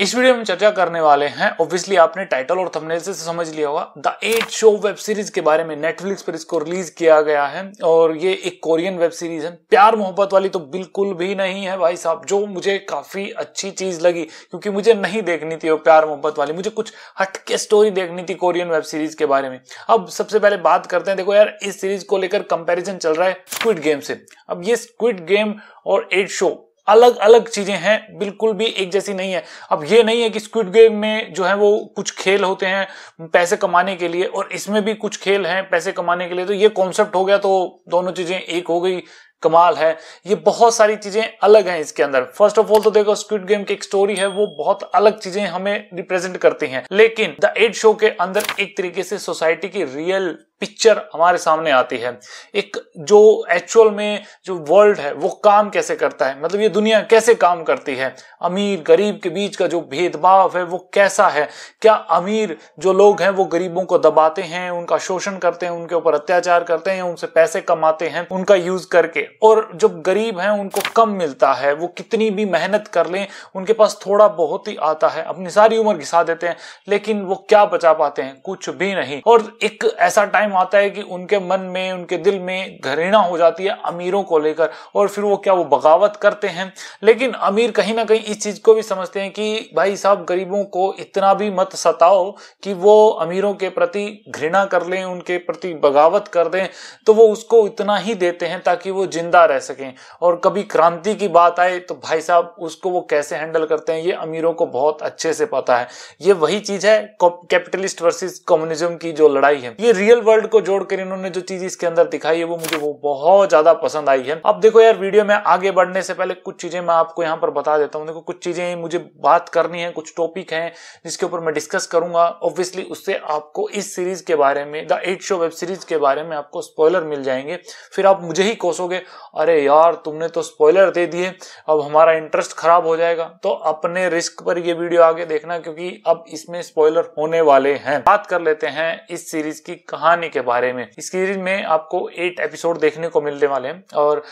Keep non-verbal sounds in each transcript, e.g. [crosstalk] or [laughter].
इस वीडियो में चर्चा करने वाले हैं ऑब्वियसली आपने टाइटल और थंबनेल से समझ लिया होगा the eight show web series के बारे में नेटफ्लिक्स पर इसको रिलीज़ किया गया है, और ये एक कोरियन वेब सीरीज़ है। प्यार मोहब्बत वाली तो बिल्कुल भी नहीं है भाई साहब, जो मुझे काफ़ी अच्छी चीज़ लगी, क्योंकि मुझे नहीं देखनी थी वो प्यार मोहब्बत वाली, मुझे कुछ हटके स्टोरी देखनी थी कोरियन वेब सीरीज़ के बारे में। अब सबसे पहले बात करते हैं, देखो यार, इस सीरीज़ को लेकर कंपेरिजन चल रहा है स्क्विड गेम से। अब ये स्क्विड गेम और एट शो अलग अलग चीज़ें हैं, बिल्कुल भी एक जैसी नहीं है। अब ये नहीं है कि स्क्विड गेम में जो है वो कुछ खेल होते हैं पैसे कमाने के लिए और इसमें भी कुछ खेल हैं पैसे कमाने के लिए तो ये कॉन्सेप्ट हो गया तो दोनों चीज़ें एक हो गई, कमाल है। ये बहुत सारी चीज़ें अलग हैं इसके अंदर। फ़र्स्ट ऑफ़ ऑल तो देखो स्क्विड गेम की एक स्टोरी है, वो बहुत अलग चीज़ें हमें रिप्रेजेंट करती हैं। लेकिन द एड शो के अंदर एक तरीके से सोसाइटी की रियल पिक्चर हमारे सामने आती है। एक जो एक्चुअल में जो वर्ल्ड है, वो काम कैसे करता है? मतलब ये दुनिया कैसे काम करती है? अमीर, गरीब के बीच का जो भेदभाव है, वो कैसा है? क्या अमीर जो लोग हैं, वो गरीबों को दबाते हैं, उनका शोषण करते हैं, उनके ऊपर अत्याचार करते हैं, उनसे पैसे कमाते हैं, उनका यूज़ करके। और जो गरीब हैं, उनको कम मिलता है, वो कितनी भी मेहनत कर लें, उनके पास थोड़ा बहुत ही आता है, अपनी सारी उम्र घिसा देते हैं, लेकिन वो क्या बचा पाते हैं? कुछ भी नहीं। और एक ऐसा टाइम टाइम आता है कि उनके मन में, उनके दिल में घृणा हो जाती है अमीरों को लेकर और फिर वो क्या वो बगावत करते हैं। लेकिन अमीर कहीं ना कहीं इस चीज़ को भी समझते हैं कि भाई साहब, गरीबों को इतना भी मत सताओ कि वो अमीरों के प्रति घृणा कर लें, उनके प्रति बगावत कर दें। तो वो उसको इतना ही देते हैं ताकि वो ज़िंदा रह सकें। और कभी क्रांति की बात आए तो भाई साहब, उसको वो कैसे हैंडल करते हैं, ये अमीरों को बहुत अच्छे से पता है। ये वही चीज़ है कैपिटलिस्ट वर्सेस कम्युनिज्म की जो लड़ाई है। ये रियल वर्ल्ड वर्ड को जोड़कर इन्होंने जो चीज़ इसके अंदर दिखाई है, वो मुझे वो बहुत ज़्यादा पसंद आई है। अब देखो यार, वीडियो में आगे बढ़ने से पहले कुछ चीज़ें मैं आपको यहाँ पर बता देता हूँ। देखो, कुछ चीज़ें मुझे बात करनी है, कुछ टॉपिक हैं जिसके ऊपर मैं डिस्कस करूँगा। ऑब्वियसली उससे आपको इस सीरीज़ के बारे में the eight show web series के बारे में आपको स्पॉयलर मिल जाएँगे। फिर आप मुझे ही कोसोगे, अरे यार, तुमने तो स्पॉयलर दे दिए अब हमारा इंटरेस्ट खराब हो जाएगा। तो अपने रिस्क पर ये वीडियो आगे देखना, क्योंकि अब इसमें स्पॉयलर होने वाले हैं। बात कर लेते हैं इस सीरीज़ की कहानी के बारे में। इस सीरीज़ में आपको एट एपिसोड देखने को मिलने वाले हैं और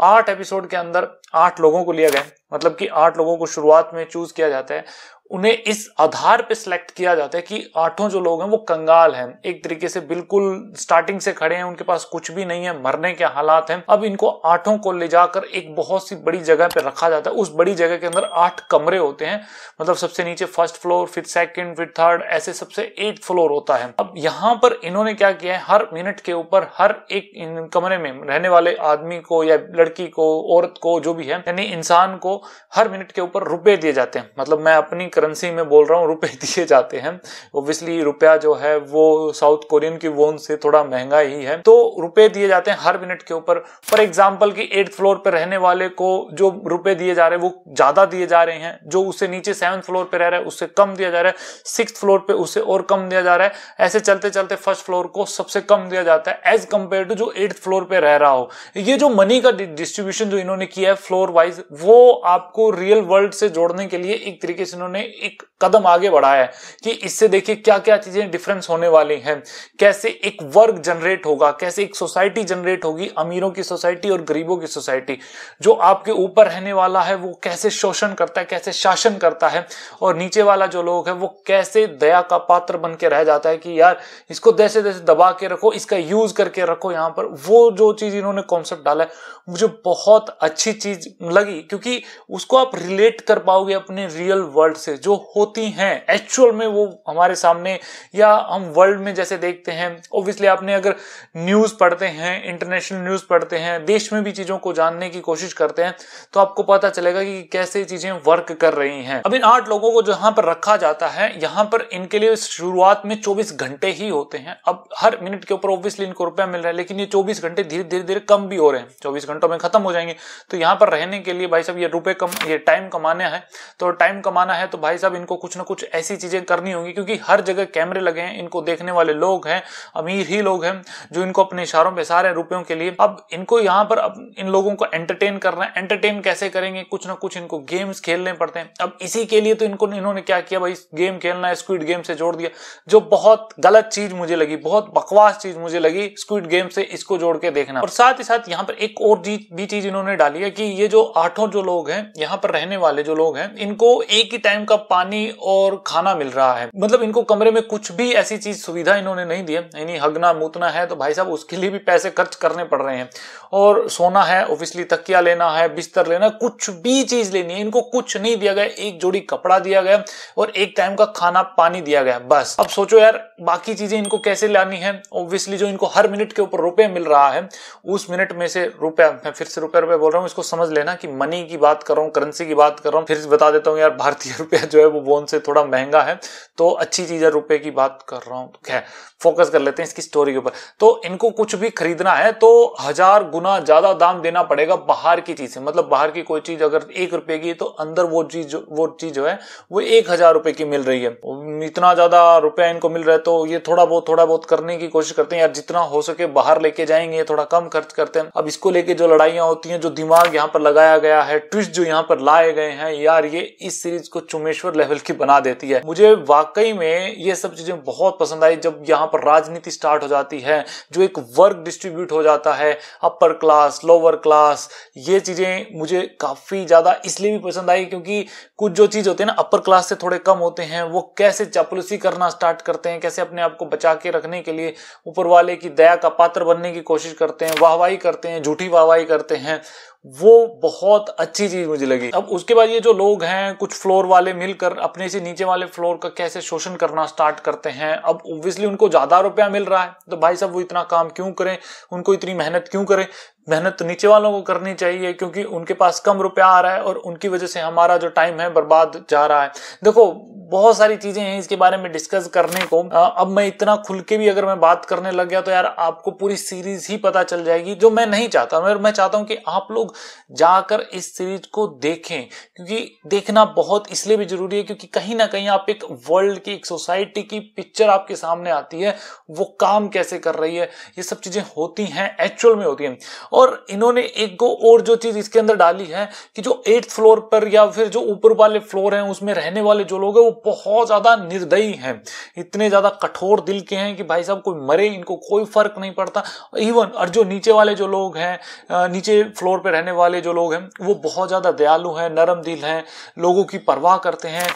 आठ एपिसोड के अंदर आठ लोगों को लिया गया मतलब कि आठ लोगों को शुरुआत में चूज़ किया जाता है। उन्हें इस आधार पे सिलेक्ट किया जाता है कि आठों जो लोग हैं वो कंगाल हैं। एक तरीके से बिल्कुल स्टार्टिंग से खड़े हैं, उनके पास कुछ भी नहीं है, मरने के हालात हैं। अब इनको आठों को ले जाकर एक बहुत सी बड़ी जगह पे रखा जाता है। उस बड़ी जगह के अंदर आठ कमरे होते हैं। मतलब सबसे नीचे फ़र्स्ट फ्लोर फिर सेकेंड फिर थर्ड ऐसे सबसे एट फ्लोर होता है। अब यहाँ पर इन्होंने क्या किया है? हर मिनट के ऊपर हर एक कमरे में रहने वाले आदमी को या लड़की को, औरत को, जो भी है, यानी इंसान को हर मिनट के ऊपर रुपए दिए जाते हैं। मतलब मैं अपनी करेंसी में बोल रहा हूँ, रुपए [laughs] दिए जाते हैं। ओब्वियसली रुपया जो है, वो साउथ कोरियन की वोन से थोड़ा महँगा ही है। तो रुपए दिए जाते हैं हर मिनट के ऊपर। फॉर एग्ज़ाम्पल की एट्थ फ्लोर पर रहने वाले को जो रुपए दिए जा रहे हैं, वो ज़्यादा दिए जा रहे हैं। जो उससे नीचे सेवन फ्लोर पर रह रहा है, उससे कम दिया जा रहा है। सिक्स फ्लोर पर उससे और कम दिया जा रहा है। ऐसे चलते चलते फ़र्स्ट फ्लोर को सबसे कम दिया जाता है एज कंपेयर टू जो एट्थ फ्लोर पर रह रहा हो। ये जो मनी का डिस्ट्रीब्यूशन जो इन्होंने किया है फ्लोर वाइज वो आपको रियल वर्ल्ड से जोड़ने के लिए एक तरीके से इन्होंने एक कदम आगे बढ़ाया है कि इससे देखिए क्या क्या चीज़ें डिफरेंस होने वाली हैं। कैसे एक वर्ग जनरेट होगा, कैसे एक सोसाइटी जनरेट होगी, अमीरों की सोसाइटी और गरीबों की सोसाइटी जो आपके ऊपर रहने वाला है, वो कैसे शोषण करता है, कैसे शासन करता है, और नीचे वाला जो लोग है, वो कैसे दया का पात्र बन के रह जाता है कि यार, इसको जैसे जैसे दबा के रखो, इसका यूज़ करके रखो यहाँ पर। वो जो चीज़ इन्होंने कॉन्सेप्ट डाला है, मुझे बहुत अच्छी चीज़ लगी, क्योंकि उसको आप रिलेट कर पाओगे अपने रियल वर्ल्ड से। जो होती हैं एक्चुअल में वो हमारे सामने या हम वर्ल्ड में जैसे देखते हैं ओब्वियसली आपने अगर न्यूज़ पढ़ते हैं इंटरनेशनल न्यूज़ पढ़ते हैं, देश में भी चीज़ों को जानने की कोशिश करते हैं तो आपको पता चलेगा कि कैसे चीज़ें वर्क कर रही हैं। अब इन आठ लोगों को जहाँ पर रखा जाता है, यहाँ पर इनके लिए शुरुआत में चौबीस घंटे ही होते हैं। अब हर मिनट के ऊपर ऑब्वियसली इनको रुपया मिल रहा है, लेकिन ये चौबीस घंटे धीरे धीरे धीरे कम भी हो रहे हैं। चौबीस घंटों में खत्म हो जाएँगे। तो यहाँ पर रहने के लिए भाई साहब, ये रुपए कम, ये टाइम कमाना है। तो टाइम कमाना है तो भाई साहब, इनको कुछ ना कुछ ऐसी चीज़ें करनी होंगी, क्योंकि हर जगह कैमरे लगे हैं, इनको देखने वाले लोग हैं, अमीर ही लोग हैं, जो इनको अपने इशारों पे, सारे रुपयों के लिए। अब इनको यहाँ पर अब इन लोगों को एंटरटेन करना है। एंटरटेन कैसे करेंगे? कुछ ना कुछ इनको गेम्स खेलने पड़ते हैं। अब इसी के लिए तो इनको, इन्होंने क्या किया भाई? गेम खेलना है स्क्विड गेम से जोड़ दिया। जो बहुत गलत चीज़ मुझे लगी, बहुत बकवास चीज़ मुझे लगी स्क्विड गेम से इसको जोड़ के देखना। और साथ ही साथ यहाँ पर एक और भी चीज़ इन्होंने डाली है कि ये जो आठों जो लोग हैं, यहाँ पर रहने वाले जो लोग हैं, इनको एक ही टाइम का पानी और खाना मिल रहा है। मतलब इनको कमरे में कुछ भी ऐसी चीज़ सुविधा इन्होंने नहीं दी है। यानी हगना, मूतना है तो भाई साहब उसके लिए भी पैसे खर्च करने पड़ रहे हैं। और सोना है ऑब्वियसली तकिया लेना है, बिस्तर लेना कुछ भी चीज़ लेनी है। इनको कुछ नहीं दिया गया, एक जोड़ी कपड़ा दिया गया और एक टाइम का खाना पानी दिया गया, बस। अब सोचो यार, बाकी चीज़ें इनको कैसे लानी है? ऑब्वियसली जो इनको हर मिनट के ऊपर रुपए मिल रहा है, उस मिनट में से रुपया, मैं फिर से रुपया रुपया बोल रहा हूँ, इसको समझ लेना कि मनी की बात कर रहा हूँ करेंसी की बात कर रहा हूँ, फिर बता देता हूँ, यार, भारतीय रुपया [laughs] जो है वो बोन से थोड़ा महँगा है। तो अच्छी चीज़ है, रुपए की बात कर रहा हूँ। तो खैर फोकस कर लेते हैं इसकी स्टोरी के ऊपर। तो इनको कुछ भी खरीदना है तो हज़ार गुना ज़्यादा दाम देना पड़ेगा बाहर की चीज़ से। मतलब बाहर की कोई चीज़ अगर एक रुपए की है तो अंदर वो चीज़ वो चीज़ जो है, वो एक हज़ार रुपए की मिल रही है। इतना ज़्यादा रुपया इनको मिल रहा है तो ये थोड़ा बहुत थोड़ा बहुत करने की कोशिश करते हैं। यार, जितना हो सके बाहर लेके जाएँगे थोड़ा कम खर्च करते हैं। अब इसको लेके जो लड़ाइयाँ होती हैं, जो दिमाग यहाँ पर लगाया गया है, ट्विस्ट जो यहाँ पर लाए गए हैं, यार, ये इस सीरीज़ को चुमेश्वर लेवल की बना देती है। मुझे वाकई में ये सब चीज़ें बहुत पसंद आई जब यहाँ पर राजनीति स्टार्ट हो जाती है, जो एक वर्क डिस्ट्रीब्यूट हो जाता है, अपर क्लास, लोअर क्लास, ये चीज़ें मुझे काफ़ी ज़्यादा इसलिए भी पसंद आई क्योंकि कुछ जो चीज़ होती है ना, अपर क्लास से थोड़े कम होते हैं, वो कैसे चापलूसी करना स्टार्ट करते हैं, कैसे अपने आप को बचा के रखने के लिए ऊपर वाले की दया का पात्र बनने की कोशिश करते हैं, वाहवाही करते हैं, झूठी वाहवाही करते हैं। वो बहुत अच्छी चीज़ मुझे लगी। अब उसके बाद ये जो लोग हैं, कुछ फ्लोर वाले मिलकर, अपने से नीचे वाले फ्लोर का कैसे शोषण करना स्टार्ट करते हैं, अब ऑब्वियसली उनको ज़्यादा रुपया मिल रहा है। तो भाई साहब वो इतना काम क्यों करें? उनको इतनी मेहनत क्यों करें? मेहनत तो नीचे वालों को करनी चाहिए, क्योंकि उनके पास कम रुपया आ रहा है और उनकी वजह से हमारा जो टाइम है बर्बाद जा रहा है। देखो बहुत सारी चीज़ें हैं इसके बारे में डिस्कस करने को। अब मैं इतना खुल के भी अगर मैं बात करने लग गया तो यार आपको पूरी सीरीज़ ही पता चल जाएगी, जो मैं नहीं चाहता। मैं मैं चाहता हूँ कि आप लोग जाकर इस सीरीज़ को देखें, क्योंकि देखना बहुत इसलिए भी ज़रूरी है क्योंकि कहीं ना कहीं आप एक वर्ल्ड की, एक सोसाइटी की पिक्चर आपके सामने आती है, वो काम कैसे कर रही है, ये सब चीज़ें होती हैं एक्चुअल में होती हैं। और इन्होंने एक गो और जो चीज़ इसके अंदर डाली है कि जो एट्थ फ्लोर पर या फिर जो ऊपर वाले फ्लोर हैं, उसमें रहने वाले जो लोग हैं, वो बहुत ज़्यादा निर्दयी हैं। इतने ज़्यादा कठोर दिल के हैं कि भाई साहब, कोई मरे, इनको कोई फ़र्क नहीं पड़ता। इवन और जो नीचे वाले जो लोग हैं नीचे फ्लोर पे रहने वाले जो लोग हैं, वो बहुत ज़्यादा दयालु हैं, नरम दिल हैं, लोगों की परवाह करते हैं।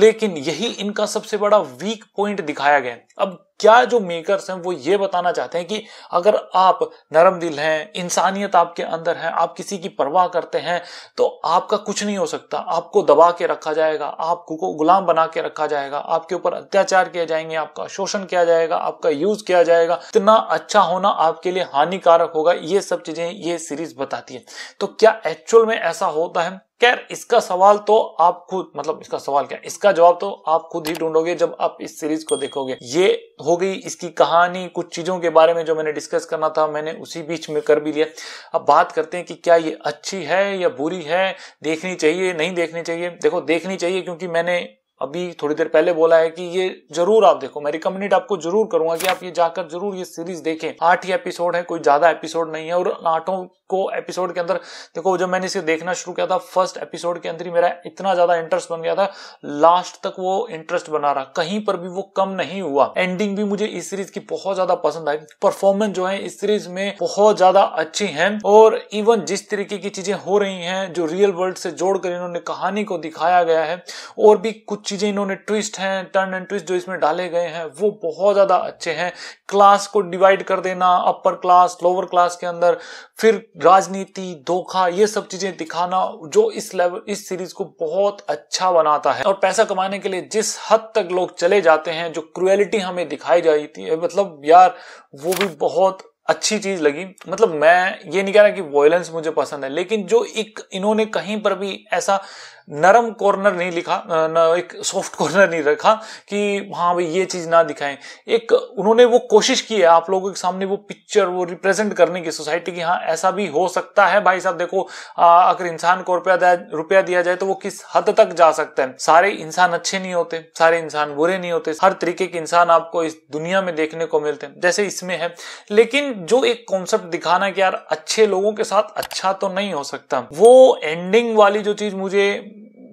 लेकिन यही इनका सबसे बड़ा वीक पॉइंट दिखाया गया अब क्या जो मेकर्स हैं वो ये बताना चाहते हैं कि अगर आप नरम दिल हैं, इंसानियत आपके अंदर है, आप किसी की परवाह करते हैं तो आपका कुछ नहीं हो सकता। आपको दबा के रखा जाएगा, आपको गुलाम बना के रखा जाएगा, आपके ऊपर अत्याचार किया जाएँगे, आपका शोषण किया जाएगा, आपका यूज़ किया जाएगा। इतना अच्छा होना आपके लिए हानिकारक होगा। ये सब चीज़ें ये सीरीज़ बताती है। तो क्या एक्चुअल में ऐसा होता है? खैर, इसका सवाल तो आप खुद मतलब इसका सवाल क्या? इसका जवाब तो आप खुद ही ढूंढोगे जब आप इस सीरीज़ को देखोगे। ये हो गई इसकी कहानी, कुछ चीज़ों के बारे में जो मैंने डिस्कस करना था, मैंने उसी बीच में कर भी लिया। अब बात करते हैं कि क्या ये अच्छी है या बुरी है? देखनी चाहिए, नहीं देखनी चाहिए? देखो, देखनी चाहिए क्योंकि मैंने अभी थोड़ी देर पहले बोला है कि ये ज़रूर आप देखो, मैं रिकमेंडेड आपको ज़रूर करूँगा कि आप ये जाकर ज़रूर ये सीरीज़ देखें। आठ ही एपिसोड है, कोई ज़्यादा एपिसोड नहीं है और आठों को एपिसोड के अंदर, देखो, जब मैंने इसे देखना शुरू किया था फ़र्स्ट एपिसोड के अंदर ही मेरा इतना ज़्यादा इंटरेस्ट बन गया था लास्ट तक वो इंटरेस्ट बना रहा। कहीं पर भी वो कम नहीं हुआ। एंडिंग भी मुझे इस सीरीज़ की बहुत ज़्यादा पसंद आई। परफॉर्मेंस जो है, इस सीरीज़ में बहुत ज़्यादा अच्छी है और इवन जिस तरीके की चीज़ें हो रही हैं, जो रियल वर्ल्ड से जोड़कर इन्होंने कहानी को दिखाया गया है, और भी कुछ चीज़ें इन्होंने ट्विस्ट हैं टर्न एंड ट्विस्ट जो इसमें डाले गए हैं, वो बहुत ज़्यादा अच्छे हैं। क्लास को डिवाइड कर देना अपर क्लास लोअर क्लास के अंदर, फिर राजनीति, धोखा, ये सब चीज़ें दिखाना जो इस लेवल इस सीरीज़ को बहुत अच्छा बनाता है। और पैसा कमाने के लिए जिस हद तक लोग चले जाते हैं, जो क्रुएलिटी हमें दिखाई जाती है मतलब यार, वो भी बहुत अच्छी चीज़ लगी। मतलब मैं ये नहीं कह रहा कि वॉयलेंस मुझे पसंद है, लेकिन जो एक इन्होंने कहीं पर भी ऐसा नरम कॉर्नर नहीं लिखा न, एक सॉफ्ट कॉर्नर नहीं रखा कि हाँ भाई, ये चीज़ ना दिखाएँ। एक, उन्होंने वो कोशिश की है, आप लोगों के सामने वो पिक्चर वो रिप्रेजेंट करने की सोसाइटी की हाँ ऐसा भी हो सकता है। भाई साहब, देखो अगर इंसान को रुपया रुपया दिया जाए तो वो किस हद तक जा सकता है? सारे इंसान अच्छे नहीं होते, सारे इंसान बुरे नहीं होते। हर तरीके के इंसान आपको इस दुनिया में देखने को मिलते हैं, जैसे इसमें है। लेकिन जो एक कॉन्सेप्ट दिखाना कि यार, अच्छे लोगों के साथ अच्छा तो नहीं हो सकता। वो एंडिंग वाली जो चीज़ मुझे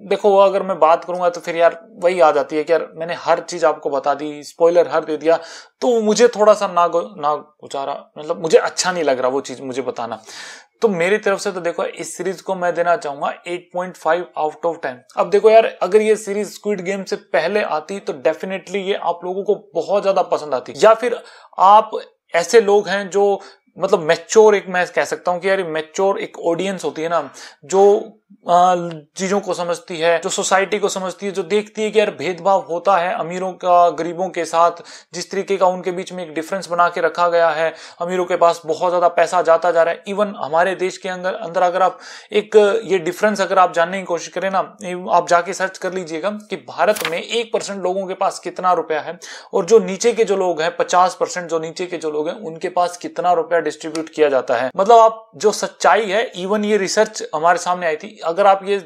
देखो, वो अगर मैं बात करूँगा तो फिर यार वही आ जाती है कि यार मैंने हर चीज़ आपको बता दी स्पॉइलर हर दे दिया तो मुझे थोड़ा सा ना ना गुजारा मतलब मुझे अच्छा नहीं लग रहा वो चीज़ मुझे बताना। तो मेरी तरफ़ से तो देखो, इस सीरीज़ को मैं देना चाहूँगा 8.5 आउट ऑफ़ 10 अब देखो यार, अगर ये सीरीज़ स्क्विड गेम से पहले आती तो डेफिनेटली ये आप लोगों को बहुत ज़्यादा पसंद आती। या फिर आप ऐसे लोग हैं जो मतलब मेच्योर एक मैं कह सकता हूँ कि यार मेच्योर एक ऑडियंस होती है ना, जो चीज़ों को समझती है, जो सोसाइटी को समझती है, जो देखती है कि यार भेदभाव होता है अमीरों का, गरीबों के साथ, जिस तरीके का उनके बीच में एक डिफरेंस बना के रखा गया है, अमीरों के पास बहुत ज़्यादा पैसा जाता जा रहा है। इवन हमारे देश के अंदर अंदर अगर आप एक, ये डिफरेंस अगर आप जानने की कोशिश करें ना आप जाके सर्च कर लीजिएगा कि भारत में एक परसेंट लोगों के पास कितना रुपया है, और जो नीचे के जो लोग हैं, पचास परसेंट जो नीचे के जो लोग हैं, उनके पास कितना रुपया डिस्ट्रीब्यूट किया जाता है। मतलब आप, जो सच्चाई है इवन ये रिसर्च हमारे सामने आई थी अगर आप ये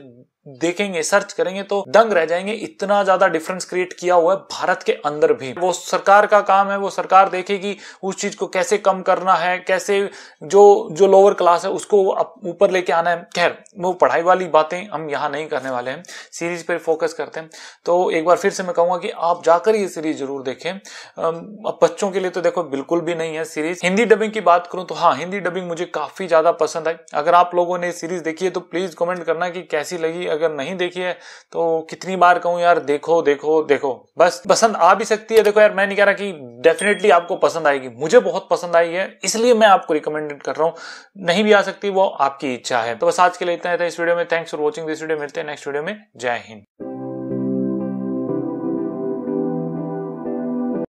देखेंगे सर्च करेंगे तो दंग रह जाएँगे। इतना ज़्यादा डिफरेंस क्रिएट किया हुआ है भारत के अंदर भी। वो सरकार का काम है, वो सरकार देखेगी उस चीज़ को कैसे कम करना है, कैसे जो जो लोअर क्लास है, उसको ऊपर लेके आना है। खैर, वो पढ़ाई वाली बातें हम यहाँ नहीं करने वाले हैं। सीरीज़ पर फोकस करते हैं। तो एक बार फिर से मैं कहूँगा कि आप जाकर ये सीरीज़ ज़रूर देखें। अब बच्चों के लिए तो देखो, बिल्कुल भी नहीं है सीरीज़ हिंदी डबिंग की बात करूँ तो हाँ हिंदी डबिंग मुझे काफ़ी ज़्यादा पसंद आई अगर आप लोगों ने सीरीज़ देखी है तो प्लीज़ कमेंट करना कि कैसी लगी अगर नहीं देखी है तो कितनी बार कहूँ, यार, देखो देखो देखो। बस पसंद आ भी सकती है। देखो यार, मैं नहीं कह रहा कि डेफिनेटली आपको पसंद आएगी। मुझे बहुत पसंद आई है, इसलिए मैं आपको रिकमेंडेड कर रहा हूँ। नहीं भी आ सकती, वो आपकी इच्छा है। तो बस आज के लिए इतना है इस वीडियो में। Thanks for watching this video मिलते हैं नेक्स्ट वीडियो में। जय हिंद।